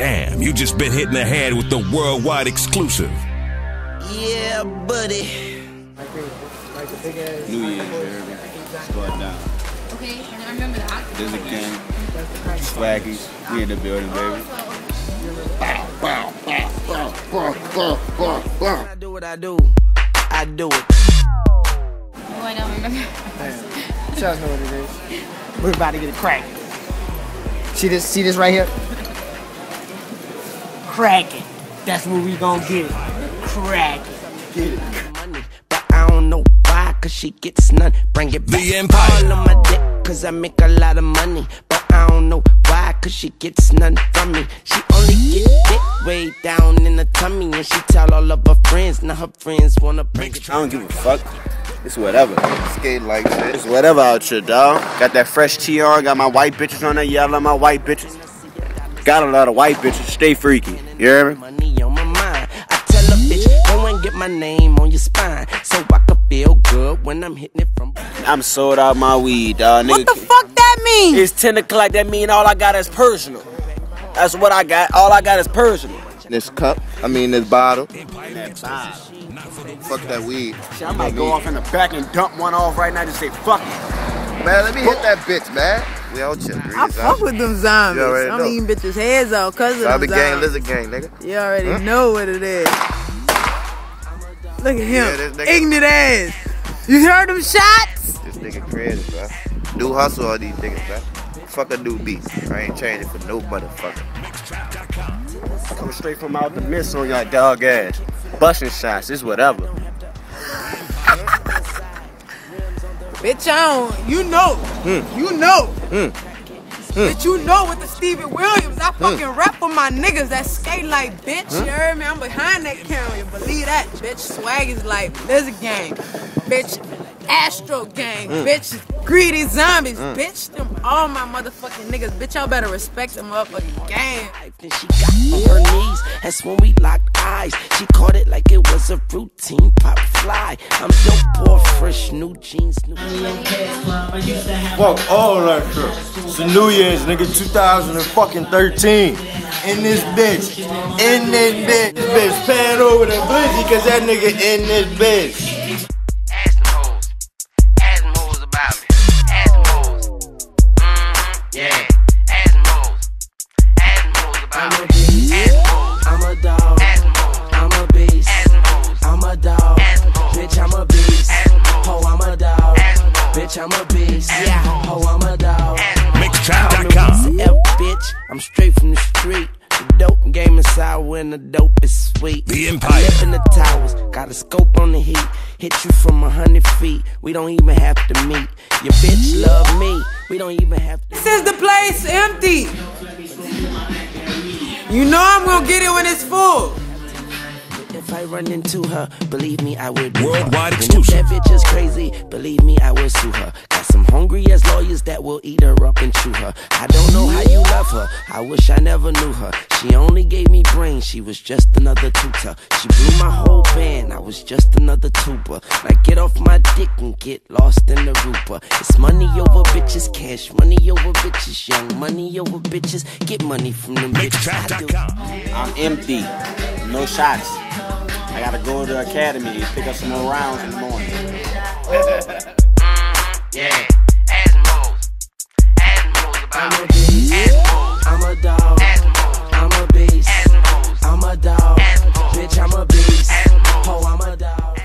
Damn, you just been hitting the head with the worldwide exclusive. Yeah, buddy. New Year's, baby. Start down. Okay, and I remember that. There's a gang. Swaggies. We in the building, baby. Bow, bow, bow, bow, bow, bow, bow, bow. I do what I do. I do it. Oh, I don't remember. Y'all know what it is. We're about to get a crack. See this? See this right here? Cracking. That's what we gonna get. it. Cracking. Get it. Money, but I don't know why, cause she gets none. Bring it back. The Empire. All on my dick, cause I make a lot of money. But I don't know why, cause she gets none from me. She only get dick way down in the tummy. And she tell all of her friends, now her friends wanna bring it. I don't give a fuck. It's whatever. Skate like shit. It's whatever out here, dog. Got that fresh tee on. Got my white bitches on there. Yell at my white bitches. Got a lot of white bitches. Stay freaky. You hear me? Money on my mind. I tell a bitch, go and get my name on your spine. So I can feel good when I'm hitting it from I'm sold out my weed, dog. Nigga, What the fuck that mean? It's 10 o'clock. That mean all I got is personal. That's what I got. All I got is personal. This cup, I mean this bottle. Fuck that weed. Shit, I might go off in the back and dump one off right now. Just say fuck it. Man, let me hit that bitch, man. We out here, I Breeze, fuck with them zombies. You already I'm know. eating bitches' heads off cause of Zombie them gang, zombies. lizard gang, nigga. You already Huh? know what it is. Look at him, Yeah, this nigga- ignorant ass. You heard them shots? This nigga crazy, bro. Do hustle all these niggas, bro. Fuck a new beat. I ain't changing for no motherfucker. Coming straight from out the mist on your dog ass. Busting shots. It's whatever. Bitch, I don't. You know. Hmm. You know. Bitch, you know with the Stevie Williams. I Hmm. fucking rap with my niggas that skate like bitch. You heard me? I'm behind that camera. You believe that? Bitch, swag is like Lizard Gang. Bitch, Astro Gang. Hmm. Bitch, Greedy Zombies. Mm. Bitch, them all my motherfucking niggas. Bitch, y'all better respect them motherfucking gang. Then she got on her knees. That's when we locked eyes. She caught it like it was a routine pop fly. I'm dope, boy, fresh new jeans, new Fuck all that shit. It's a New Year's, nigga, 2013. In this bitch. In this bitch. This bitch pan over the blizzy cause that nigga in this bitch. Street. The dope game is sour and the dope is sweet. The I Empire. live in the towers, got a scope on the heat. Hit you from a hundred feet. We don't even have to meet. Your bitch love me. We don't even have to. This is the place empty. You know I'm gonna get it when it's full. If I run into her, believe me, I would. do her. Worldwide And exclusive. That bitch is crazy, believe me, I will sue her. Got some hungry ass lawyers that will eat her up and chew her. I don't know how you love her. I wish I never knew her. She only gave me brains. She was just another tutor. She blew my whole band. I was just another tuber. Like get off my dick and get lost in the Rupa. It's money over bitches, cash money over bitches, young money over bitches. Get money from them bitches. I do. Mixtrap.com. I'm empty. No shots. I gotta go to the academy and pick up some more rounds in the morning. Yeah, ask them hoes. Ask them hoes about me. Ask them hoes. I'm a dog. Ask them hoes. I'm a beast. Ask them hoes. I'm a dog. Ask them hoes. Bitch, I'm a beast. Ask them hoes. Ho, oh, I'm a dog.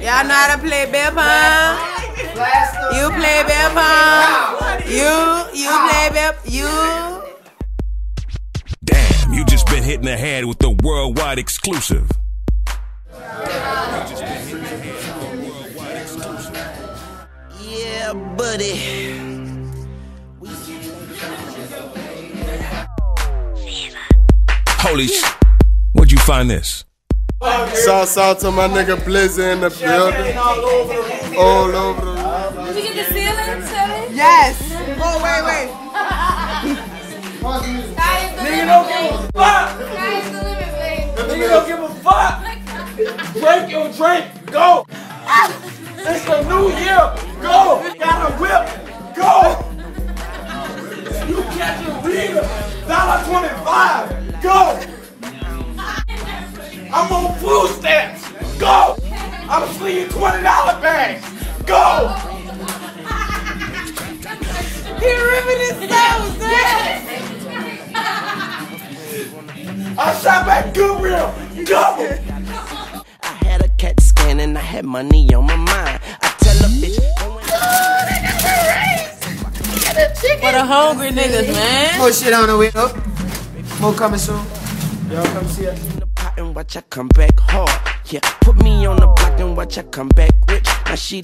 Y'all know how to play beer pong? You play beer pong? You, you play beer, you. Damn, you just been hitting the head with the worldwide exclusive. Yeah, buddy. Holy sh! Where'd you find this? Shout out to my nigga Blizzy in the building. All over the room. Did you get the ceiling, ceiling? Yes. Oh, wait, wait. Sky Nigga don't give a fuck. Sky is the limit, babe. Nigga don't give a fuck. Drink your drink. Go. Ah. It's the new year. Dollar twenty-five. Go. I'm on food stamps. Go. I'm slinging twenty dollar bags. Go. He ripping his nose, man. I shop at Goodwill. Go. I had a CAT scan and I had money on my mind. I tell a bitch, go and For the hungry niggas, man. More shit on the way up. More coming soon. Y'all come see us. and watch I come back hard. Yeah, put me on the block and watch I come back rich. Now she